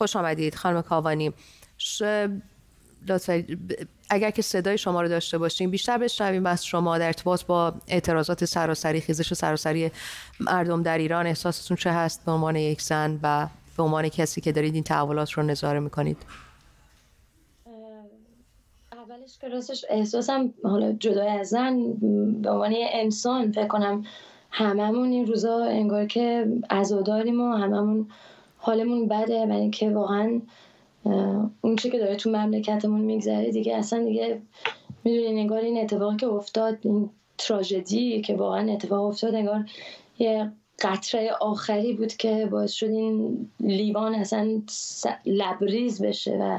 خوش آمدید خانم کاوانی. لطفا اگر که صدای شما رو داشته باشیم بیشتر بشنویم از شما در ارتباط با اعتراضات سراسری خیزش سراسری مردم در ایران. احساستون چه هست؟ به عنوان یک زن و به عنوان کسی که دارید این تحولات رو نظاره می‌کنید؟ اولش که راستش احساسم حالا جدای از زن به عنوان انسان فکر کنم هممون این روزا انگار که عزاداریم و هممون حالمون بده برای که واقعا اون چی که داره تو مملکتمون میگذره دیگه اصلا دیگه می‌دونین انگار این اتفاقی که افتاد این تراژدی که واقعا اتفاق افتاد انگار یه قطره آخری بود که باعث شد این لیوان اصلا لبریز بشه و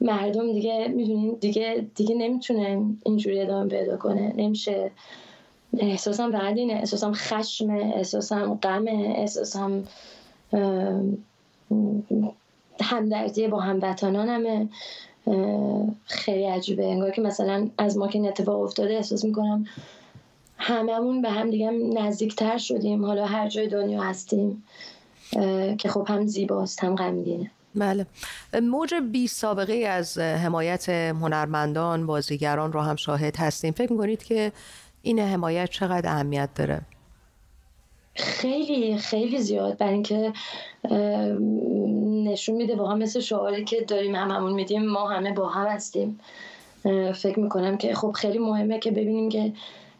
مردم دیگه می‌دونین دیگه دیگه نمی‌تونه اینجوری ادامه پیدا کنه. نمیشه. احساسم فقط اینه احساسم خشم احساسم غم احساسم همدردی با هموطنانمه. خیلی عجیبه. انگار که مثلا از ما که این اتفاق افتاده احساس می‌کنم هممون به هم دیگه نزدیکتر شدیم. حالا هر جای دنیا هستیم. که خب هم زیباست هم غمگینه. بله. موج بی سابقه از حمایت هنرمندان بازیگران رو هم شاهد هستیم. فکر می‌کنید که این حمایت چقدر اهمیت داره؟ خیلی خیلی زیاد. برای اینکه نشون میده واقعا مثل شعاری که داریم هممون میدیم ما همه با هم هستیم. فکر می‌کنم که خب خیلی مهمه که ببینیم که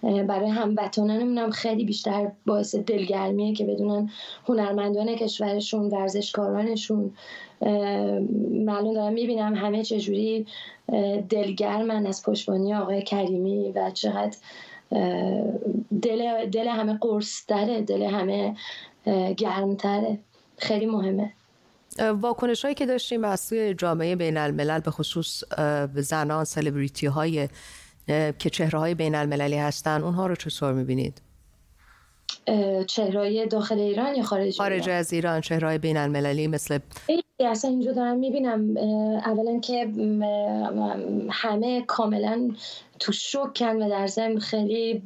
برای هموطنانمون هم خیلی بیشتر باعث دلگرمیه که بدونن هنرمندان کشورشون ورزشکارانشون معلوم دارم می‌بینم همه چجوری دلگرمن از پشتبانی آقای کریمی و چقدر دل, دل همه قرصتره دل همه گرمتره خیلی مهمه واکنش هایی که داشتیم از سوی جامعه بین الملل به خصوص زنان سلبریتی های که چهره های بین المللی هستن اونها رو چطور می‌بینید؟ چهرهای داخل ایران یا خارج خارج از ایران چهرهای بین المللی مثل اصلا اینجا دارم می‌بینم اولا که همه کاملا تو شکن و در ضمن خیلی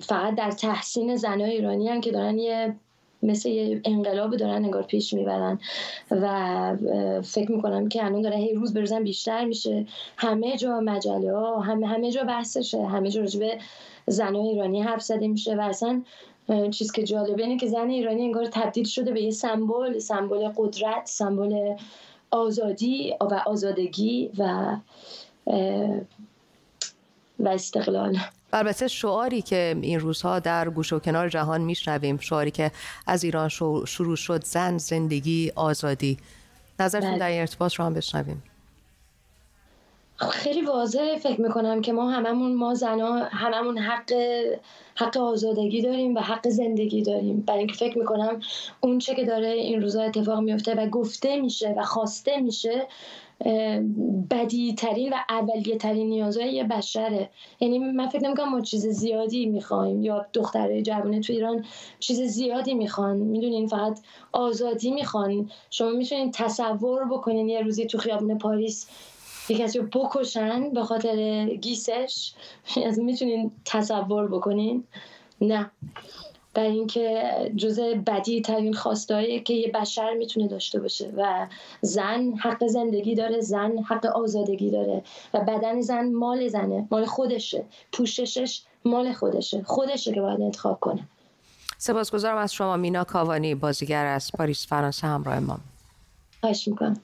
فقط در تحسین زنای ایرانی هم که دارن یه مثل یه انقلاب دارن نگار پیش می‌برن و فکر می‌کنم که الان داره هی روز بروزن بیشتر میشه. همه جا مجله ها همه, همه جا بحثشه. همه جا راجبه زنای ایرانی حرف زده میشه و اصلا چیز که جالبه اینه که زن ایرانی انگار تبدیل شده به یه سمبل سمبل قدرت سمبل آزادی و آزادگی و و استقلال. البته شعاری که این روزها در گوش و کنار جهان میشنویم شعاری که از ایران شروع شد زن زندگی آزادی. نظرتون بله. در این ارتباط رو هم بشنویم. خیلی واضحه. فکر می‌کنم که ما هممون ما زنا هممون حق حق آزادگی داریم و حق زندگی داریم. برای اینکه فکر می‌کنم اون چه که داره این روزا اتفاق میفته و گفته میشه و خواسته میشه بدی ترین و اولیه ترین نیازهای یه بشره. یعنی من فکر نمی‌کنم ما چیز زیادی می‌خوایم یا دختره جوانه تو ایران چیز زیادی می‌خوان. می‌دونین فقط آزادی می‌خوان. شما می‌تونین تصور بکنین یه روزی تو خیابون پاریس یه کسی رو بکشن به خاطر گیسش. از می‌تونین تصور بکنین؟ نه. برای اینکه جز بدی ترین خواستایی که یه بشر می‌تونه داشته باشه و زن حق زندگی داره زن حق آزادگی داره و بدن زن مال زنه مال خودشه. پوششش مال خودشه. خودشه که باید انتخاب کنه. سپاسگزارم از شما مینا کاوانی بازیگر از پاریس فرانسه همراه ما. خواهش می‌کنم.